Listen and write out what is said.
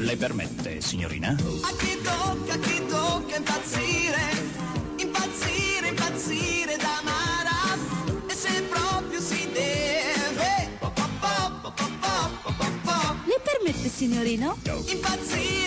Le permette, signorina? A chi tocca, a chi tocca impazzire, impazzire, impazzire da Mara. E se proprio si deve. Eh. Le permette, signorino? Impazzire.